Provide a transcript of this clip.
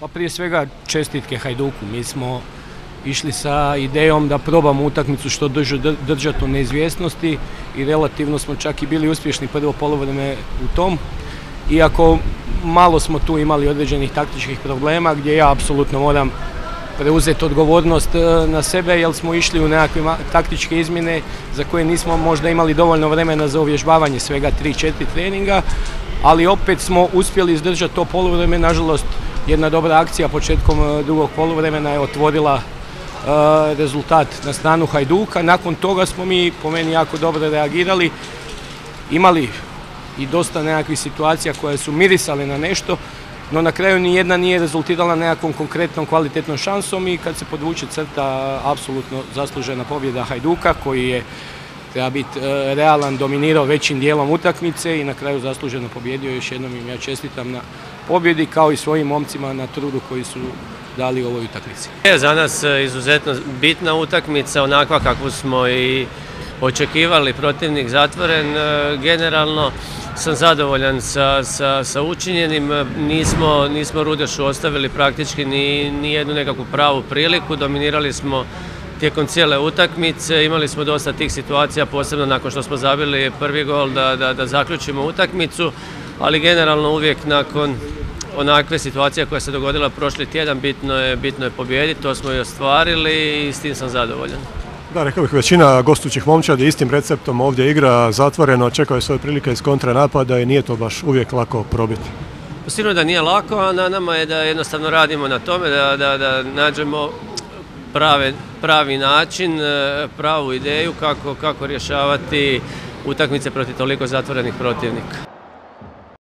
Pa prije svega čestitke Hajduku. Mi smo išli sa idejom da probamo utakmicu što držati u neizvjesnosti i relativno smo čak i bili uspješni prvo polovreme u tom. Iako malo smo tu imali određenih taktičkih problema gdje ja apsolutno moram preuzeti odgovornost e, na sebe jer smo išli u nekakve taktičke izmjene za koje nismo možda imali dovoljno vremena za uvježbavanje svega 3-4 treninga, ali opet smo uspjeli izdržati to polovreme, nažalost jedna dobra akcija početkom e, drugog poluvremena je otvorila e, rezultat na stranu Hajduka. Nakon toga smo mi po meni jako dobro reagirali, imali i dosta nekakvih situacija koje su mirisale na nešto, no na kraju ni jedna nije rezultirala nekakvom konkretnom kvalitetnom šansom i kad se podvuče crta apsolutno zaslužena pobjeda Hajduka koji je treba biti e, realan, dominirao većim dijelom utakmice i na kraju zasluženo pobjedio. Još jednom im ja čestitam na pobjedi kao i svojim momcima na trudu koji su dali ovoj utakmici. Za nas e, izuzetno bitna utakmica, onakva kakvu smo i očekivali, protivnik zatvoren. E, generalno sam zadovoljan sa, sa, sa učinjenim, nismo, nismo Rudešu ostavili praktički ni, ni jednu nekakvu pravu priliku, dominirali smo tijekom cijele utakmice. Imali smo dosta tih situacija, posebno nakon što smo zabili prvi gol da, da, da zaključimo utakmicu, ali generalno uvijek nakon onakve situacije koja se dogodila prošli tjedan bitno je, bitno je pobijediti, to smo i ostvarili i s tim sam zadovoljan. Da, rekao bih, većina gostućih momčadi istim receptom ovdje igra zatvoreno, čekaju svoje prilike iz kontranapada i nije to baš uvijek lako probiti. Sigurno da nije lako, a na nama je da jednostavno radimo na tome, da, da, da nađemo prave, pravi način, e, pravu ideju kako, kako rješavati utakmice protiv toliko zatvorenih protivnika.